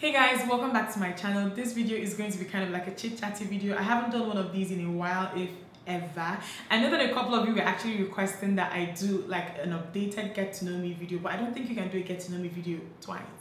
Hey guys, welcome back to my channel. This video is going to be kind of like a chit chatty video. I haven't done one of these in a while, if ever. I know that a couple of you were actually requesting that I do like an updated get to know me video, but I don't think you can do a get to know me video twice.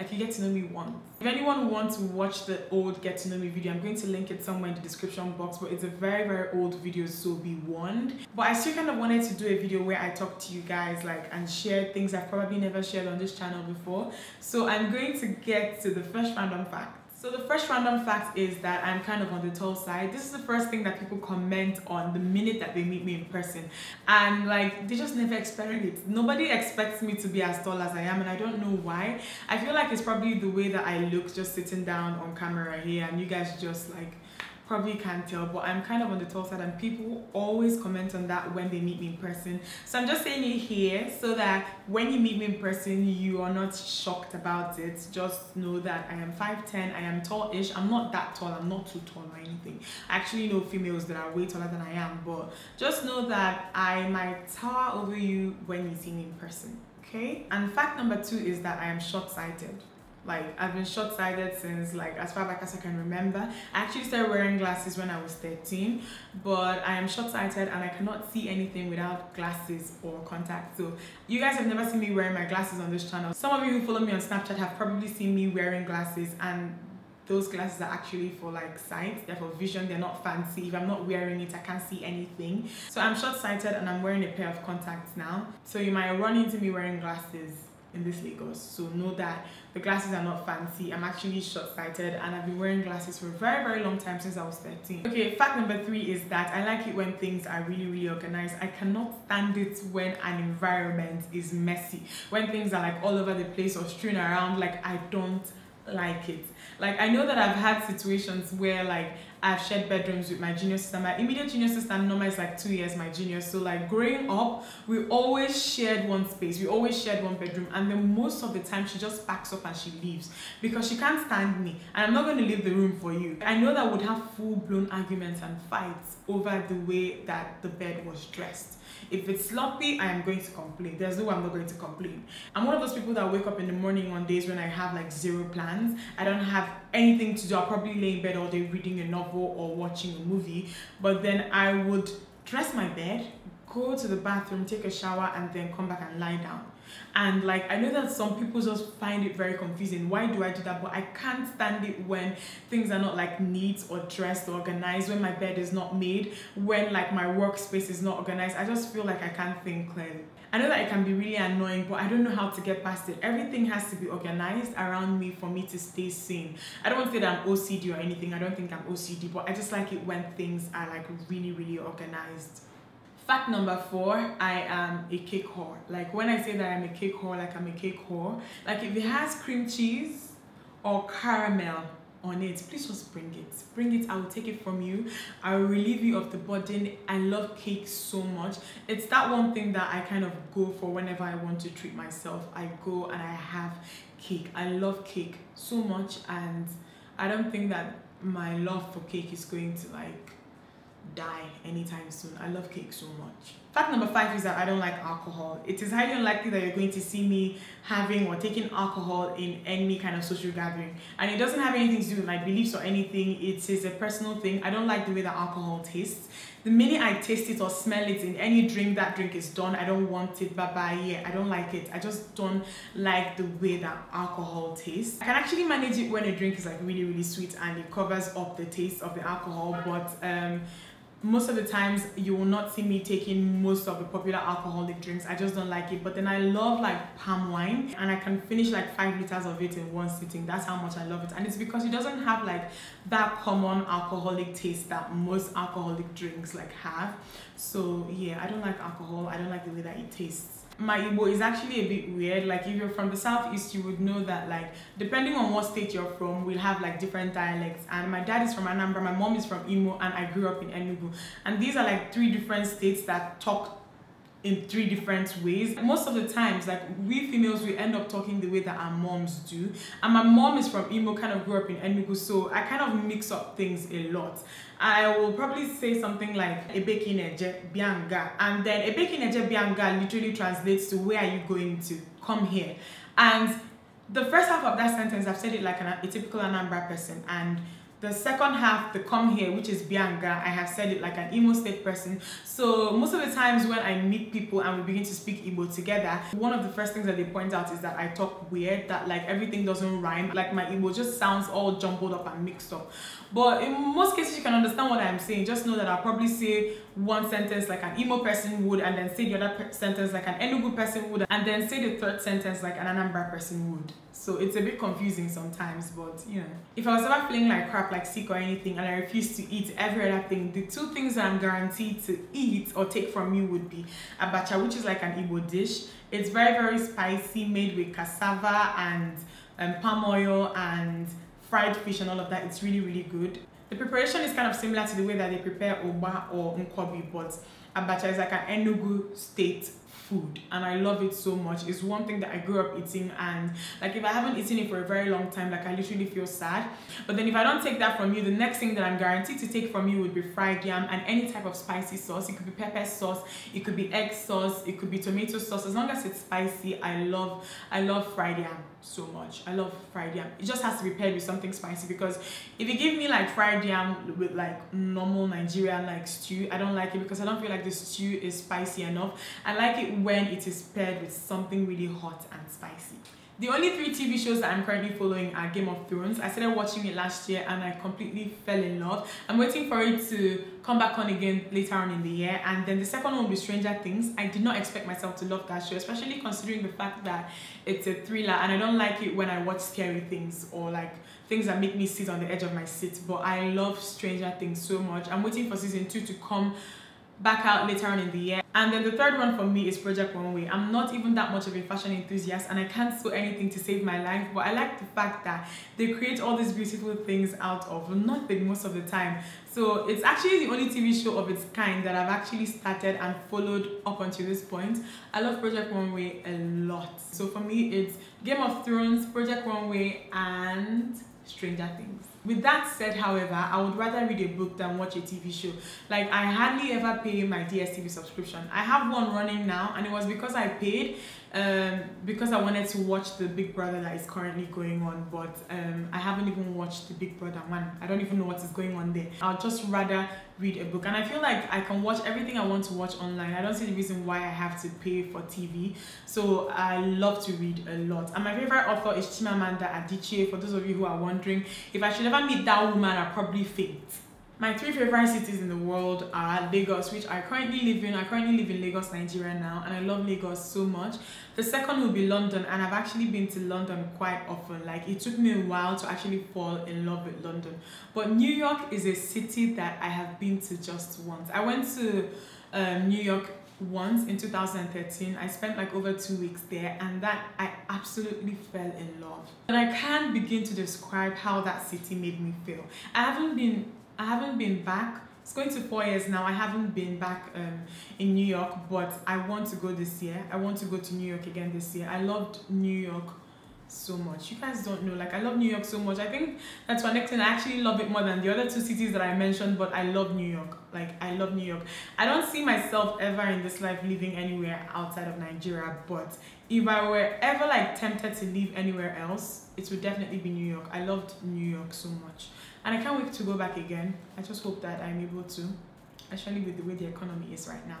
Like you get to know me once. If anyone wants to watch the old get to know me video, I'm going to link it somewhere in the description box, but it's a very, very old video, so be warned. But I still kind of wanted to do a video where I talk to you guys like and share things I've probably never shared on this channel before. So I'm going to get to the first random fact. So the first random fact is that I'm kind of on the tall side. This is the first thing that people comment on the minute that they meet me in person. And like, they just never expect it. Nobody expects me to be as tall as I am and I don't know why. I feel like it's probably the way that I look just sitting down on camera here and you guys just like probably can't tell but i'm kind of on the tall side and people always comment on that when they meet me in person. So i'm just saying it here so that when you meet me in person you are not shocked about it. Just know that i am 5'10 i am tall-ish. I'm not that tall i'm not too tall or anything. I actually know females that are way taller than i am but just know that i might tower over you when you see me in person okay? And fact number two is that i am short-sighted like I've been short-sighted since like as far back as I can remember. I actually started wearing glasses when I was 13, but I am short-sighted and I cannot see anything without glasses or contacts. So you guys have never seen me wearing my glasses on this channel. Some of you who follow me on Snapchat have probably seen me wearing glasses and those glasses are actually for like sight they're for vision they're not fancy if i'm not wearing it i can't see anything so i'm short-sighted and i'm wearing a pair of contacts now so you might run into me wearing glasses in this Lagos. So know that the glasses are not fancy. I'm actually short-sighted and I've been wearing glasses for a very, very long time since I was 13. Okay, fact number three is that I like it when things are really, really organized. I cannot stand it when an environment is messy. When things are like all over the place or strewn around, like I don't like it. Like I know that I've had situations where like I've shared bedrooms with my junior sister. My immediate junior sister Norma is like two years my junior. So like growing up, we always shared one space. We always shared one bedroom. And then most of the time she just packs up and she leaves because she can't stand me. And I'm not going to leave the room for you. I know that would have full blown arguments and fights over the way that the bed was dressed. If it's sloppy, I am going to complain. There's no way I'm not going to complain. I'm one of those people that wake up in the morning on days when I have like zero plans. I don't have anything to do. I'll probably lay in bed all day reading a novel or watching a movie. But then I would dress my bed, go to the bathroom, take a shower, and then come back and lie down and like i know that some people just find it very confusing why do i do that but i can't stand it when things are not like neat or dressed or organized when my bed is not made when like my workspace is not organized i just feel like i can't think clearly I know that it can be really annoying, but I don't know how to get past it. Everything has to be organized around me for me to stay sane. I don't want to say that I'm OCD or anything. I don't think I'm OCD, but I just like it when things are like really, really organized. Fact number four, I am a cake whore. Like when I say that I'm a cake whore, like I'm a cake whore. Like if it has cream cheese or caramel on it, please just bring it. Bring it, I will take it from you. I will relieve you of the burden. I love cake so much. It's that one thing that I kind of go for whenever I want to treat myself. I go and I have cake. I love cake so much and I don't think that my love for cake is going to like die anytime soon. I love cake so much. Fact number five is that I don't like alcohol. It is highly unlikely that you're going to see me having or taking alcohol in any kind of social gathering. And it doesn't have anything to do with my beliefs or anything. It is a personal thing. I don't like the way that alcohol tastes. The minute I taste it or smell it in any drink, that drink is done. I don't want it. Bye bye. Yeah, I don't like it. I just don't like the way that alcohol tastes. I can actually manage it when a drink is like really, really sweet and it covers up the taste of the alcohol. But um, most of the times you will not see me taking most of the popular alcoholic drinks. I just don't like it. But then i love like palm wine and i can finish like five liters of it in one sitting. That's how much i love it. And it's because it doesn't have like that common alcoholic taste that most alcoholic drinks like have. So yeah i don't like alcohol. I don't like the way that it tastes my Igbo is actually a bit weird. Like if you're from the southeast, you would know that like depending on what state you're from, we'll have like different dialects. And my dad is from Anambra, my mom is from Imo, and I grew up in Enugu. And these are like three different states that talk in three different ways. Most of the times, like we females, we end up talking the way that our moms do. And my mom is from Imo, kind of grew up in Enugu, so I kind of mix up things a lot. I will probably say something like Ebekineje Bianga, and then Ebekineje Bianga literally translates to where are you going to? Come here. And the first half of that sentence, I've said it like an, a typical Anambra person, and the second half, the come here, which is Bianga, I have said it like an Imo State person. So most of the times when I meet people and we begin to speak Igbo together, one of the first things that they point out is that I talk weird, that like everything doesn't rhyme. Like my Igbo just sounds all jumbled up and mixed up. But in most cases, you can understand what I'm saying. Just know that I'll probably say one sentence like an Imo person would, and then say the other sentence like an Enugu person would, and then say the third sentence like an Anambra person would. So it's a bit confusing sometimes, but you know. If I was ever feeling like crap, like sick or anything, and I refuse to eat every other thing, the two things I'm guaranteed to eat or take from you would be abacha, which is like an Igbo dish. It's very, very spicy, made with cassava and um, palm oil and fried fish and all of that. It's really, really good. The preparation is kind of similar to the way that they prepare oba or nkwobi, but abacha is like an Enugu state food and I love it so much. It's one thing that I grew up eating and like if I haven't eaten it for a very long time, like I literally feel sad. But then if I don't take that from you, the next thing that I'm guaranteed to take from you would be fried yam and any type of spicy sauce. It could be pepper sauce, it could be egg sauce, it could be tomato sauce. As long as it's spicy, I love I love fried yam so much. I love fried yam. It just has to be paired with something spicy because if you give me like fried yam with like normal Nigerian like stew, I don't like it because I don't feel like the stew is spicy enough. I like it when it is paired with something really hot and spicy. The only three TV shows that I'm currently following are Game of Thrones. I started watching it last year and I completely fell in love. I'm waiting for it to come back on again later on in the year. And then the second one will be Stranger Things. I did not expect myself to love that show, especially considering the fact that it's a thriller and I don't like it when I watch scary things or like things that make me sit on the edge of my seat. But I love Stranger Things so much. I'm waiting for season two to come back out later on in the year. And then the third one for me is Project Runway. I'm not even that much of a fashion enthusiast and I can't sew anything to save my life, but I like the fact that they create all these beautiful things out of nothing most of the time. So it's actually the only TV show of its kind that I've actually started and followed up until this point. I love Project Runway a lot. So for me, it's Game of Thrones, Project Runway, and Stranger Things. With that said, however, I would rather read a book than watch a TV show. Like, I hardly ever pay my DSTV subscription. I have one running now, and it was because I paid, um, because I wanted to watch the Big Brother that is currently going on, but um, I haven't even watched the Big Brother one. I don't even know what is going on there. I'll just rather read a book, and I feel like I can watch everything I want to watch online. I don't see the reason why I have to pay for TV. So I love to read a lot. And my favorite author is Chimamanda Adichie. For those of you who are wondering, if I should ever meet that woman, I'd probably faint. My three favorite cities in the world are Lagos, which I currently live in. I currently live in Lagos, Nigeria now, and I love Lagos so much. The second will be London, and I've actually been to London quite often. Like, it took me a while to actually fall in love with London. But New York is a city that I have been to just once. I went to um, New York once in 2013 i spent like over two weeks there and that i absolutely fell in love and i can't begin to describe how that city made me feel i haven't been I haven't been back. It's going to four years now. I haven't been back um, in New York, but I want to go this year. I want to go to New York again this year. I loved New York so much. You guys don't know. Like I love New York so much. I think that's one next thing. I actually love it more than the other two cities that I mentioned, but I love New York. Like I love New York. I don't see myself ever in this life living anywhere outside of Nigeria, but if I were ever like tempted to live anywhere else, it would definitely be New York. I loved New York so much and I can't wait to go back again. I just hope that I'm able to, especially with the way the economy is right now.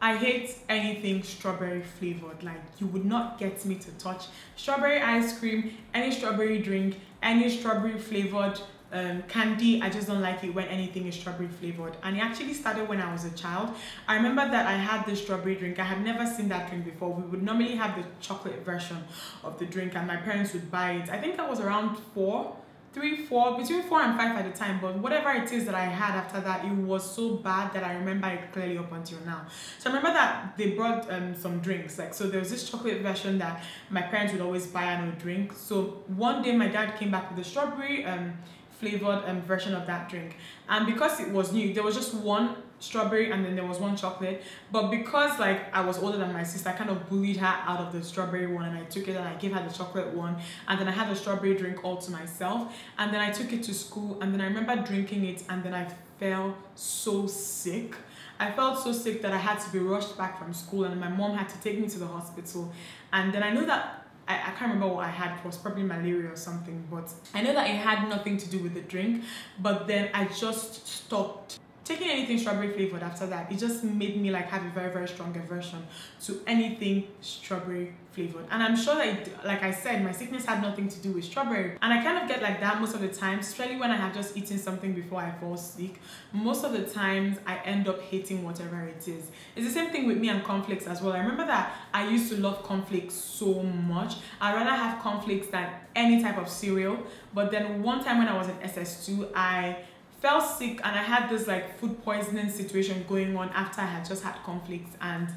I hate anything strawberry flavored. Like you would not get me to touch strawberry ice cream, any strawberry drink, any strawberry flavored um, candy. I just don't like it when anything is strawberry flavored. And it actually started when I was a child. I remember that I had the strawberry drink. I had never seen that drink before. We would normally have the chocolate version of the drink and my parents would buy it. I think I was around four three, four, between four and five at the time. But whatever it is that I had after that, it was so bad that I remember it clearly up until now. So I remember that they brought um, some drinks. Like, so there was this chocolate version that my parents would always buy and would drink. So one day my dad came back with the strawberry um, flavored um, version of that drink. And because it was new, there was just one strawberry and then there was one chocolate but because like I was older than my sister I kind of bullied her out of the strawberry one and I took it and I gave her the chocolate one and then I had the strawberry drink all to myself and then I took it to school and then I remember drinking it and then I felt so sick I felt so sick that I had to be rushed back from school and my mom had to take me to the hospital and then I know that I, I can't remember what I had. It was probably malaria or something. But I know that it had nothing to do with the drink. But then I just stopped taking anything strawberry flavored after that it just made me like have a very very strong aversion to anything strawberry flavored. And i'm sure that like i said my sickness had nothing to do with strawberry. And i kind of get like that most of the time especially when i have just eaten something before i fall sick. Most of the times i end up hating whatever it is. It's the same thing with me and cornflakes as well. I remember that i used to love cornflakes so much. I'd rather have cornflakes than any type of cereal. But then one time when i was in ss2 i fell sick and I had this like food poisoning situation going on after I had just had cornflakes and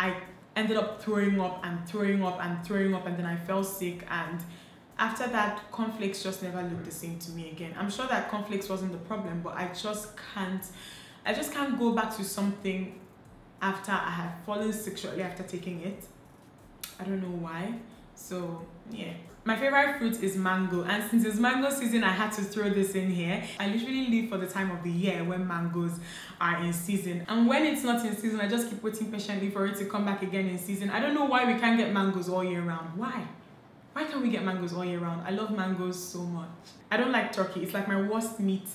I ended up throwing up and throwing up and throwing up and then I fell sick and after that cornflakes just never looked the same to me again. I'm sure that cornflakes wasn't the problem but I just can't I just can't go back to something after I had fallen sick shortly after taking it. I don't know why. So yeah. My favorite fruit is mango and since it's mango season I had to throw this in here. I literally live for the time of the year when mangoes are in season and when it's not in season I just keep waiting patiently for it to come back again in season. I don't know why we can't get mangoes all year round. Why? Why can't we get mangoes all year round? I love mangoes so much. I don't like turkey. It's like my worst meat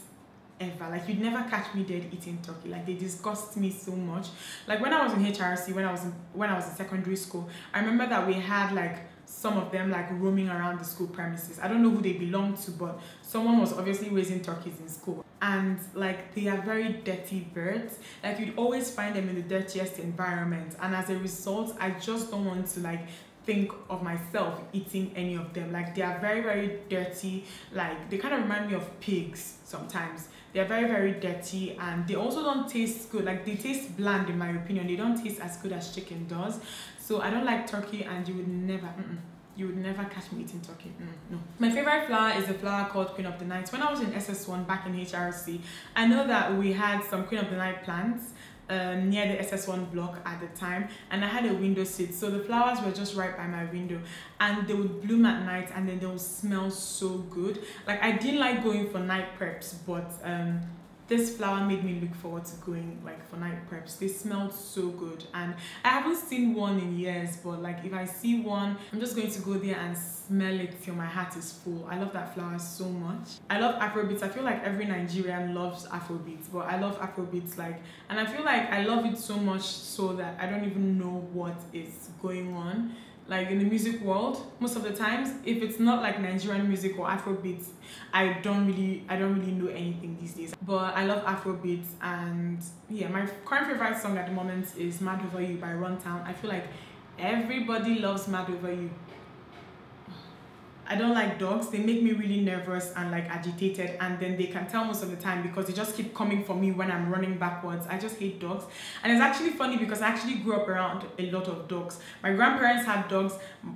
ever like you'd never catch me dead eating turkey like they disgust me so much like when i was in hrc when i was in when i was in secondary school i remember that we had like some of them like roaming around the school premises. I don't know who they belong to, but someone was obviously raising turkeys in school. And like they are very dirty birds. Like you'd always find them in the dirtiest environment. And as a result, I just don't want to like think of myself eating any of them. Like they are very, very dirty. Like they kind of remind me of pigs sometimes. They're very, very dirty and they also don't taste good. Like they taste bland in my opinion. They don't taste as good as chicken does. So I don't like turkey and you would never, mm -mm, you would never catch me eating turkey. Mm, no. My favorite flower is a flower called Queen of the Night. When I was in SS1 back in HRC, I know that we had some Queen of the Night plants um, near the SS1 block at the time and I had a window seat. So the flowers were just right by my window and they would bloom at night and then they would smell so good. Like I didn't like going for night preps but um, this flower made me look forward to going like for night preps. They smelled so good. And i haven't seen one in years but like if i see one i'm just going to go there and smell it till my heart is full. I love that flower so much. I love afrobeats. I feel like every nigerian loves afrobeats but i love afrobeats like and i feel like i love it so much so that i don't even know what is going on like in the music world most of the times if it's not like nigerian music or afrobeats i don't really i don't really know anything these days. But i love afrobeats and yeah my current favorite song at the moment is mad over you by runtown. I feel like everybody loves mad over you I don't like dogs. They make me really nervous and like agitated and then they can tell most of the time because they just keep coming for me when I'm running backwards. I just hate dogs. And it's actually funny because I actually grew up around a lot of dogs. My grandparents had dogs.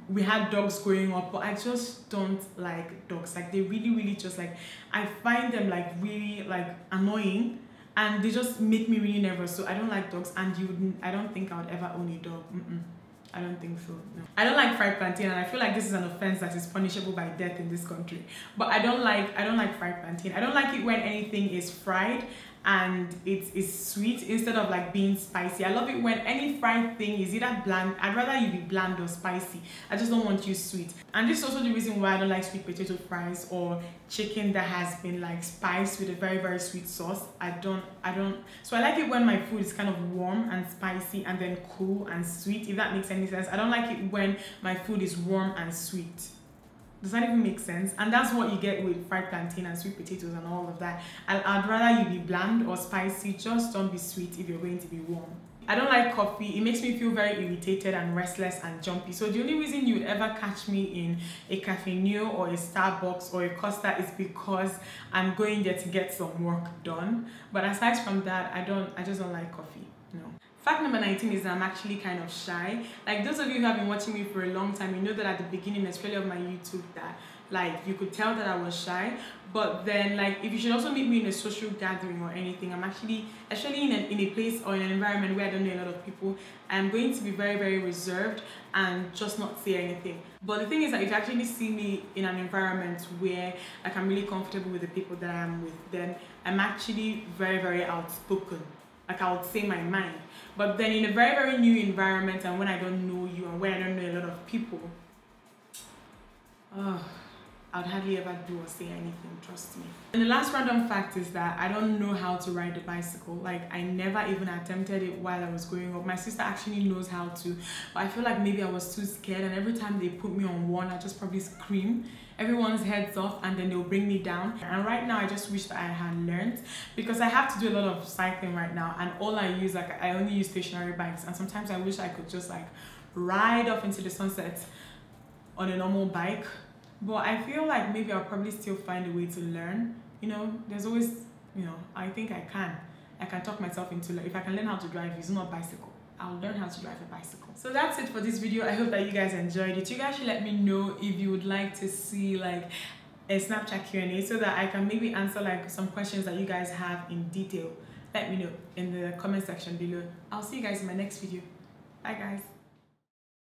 We had dogs growing up, but I just don't like dogs. Like they really, really just like, I find them like really like annoying and they just make me really nervous. So I don't like dogs and you I don't think I would ever own a dog. Mm -mm. I don't think so. No. I don't like fried plantain, and I feel like this is an offense that is punishable by death in this country. But I don't like I don't like fried plantain. I don't like it when anything is fried and it is sweet instead of like being spicy. I love it when any fried thing is either bland. I'd rather you be bland or spicy. I just don't want you sweet. And this is also the reason why I don't like sweet potato fries or chicken that has been like spiced with a very very sweet sauce. I don't I don't so I like it when my food is kind of warm and spicy and then cool and sweet if that makes any sense. I don't like it when my food is warm and sweet. Does that even make sense? And that's what you get with fried plantain and sweet potatoes and all of that. I'd rather you be bland or spicy, just don't be sweet if you're going to be warm. I don't like coffee. It makes me feel very irritated and restless and jumpy. So the only reason you'd ever catch me in a Cafe Neo or a Starbucks or a Costa is because I'm going there to get some work done. But aside from that, I don't I just don't like coffee. No. Fact number 19 is I'm actually kind of shy. Like those of you who have been watching me for a long time, you know that at the beginning, especially of my YouTube, that like you could tell that I was shy. But then like if you should also meet me in a social gathering or anything, I'm actually, especially in, a in a place or in an environment where I don't know a lot of people, I'm going to be very, very reserved and just not say anything. But the thing is that if you actually see me in an environment where like I'm really comfortable with the people that I'm with, then I'm actually very, very outspoken like I would say my mind. But then in a very, very new environment and when I don't know you and when I don't know a lot of people, oh, I'd hardly ever do or say anything, trust me. And the last random fact is that I don't know how to ride a bicycle. Like I never even attempted it while I was growing up. My sister actually knows how to, but I feel like maybe I was too scared and every time they put me on one, I just probably scream. Everyone's heads off and then they'll bring me down. And right now I just wish that I had learned because I have to do a lot of cycling right now and all I use, like I only use stationary bikes and sometimes I wish I could just like ride off into the sunset on a normal bike but I feel like maybe I'll probably still find a way to learn. You know, there's always, you know, I think I can. I can talk myself into like, if I can learn how to drive, it's not bicycle. I'll learn how to drive a bicycle. So that's it for this video. I hope that you guys enjoyed it. You guys should let me know if you would like to see like a Snapchat Q&A so that I can maybe answer like some questions that you guys have in detail. Let me know in the comment section below. I'll see you guys in my next video. Bye guys.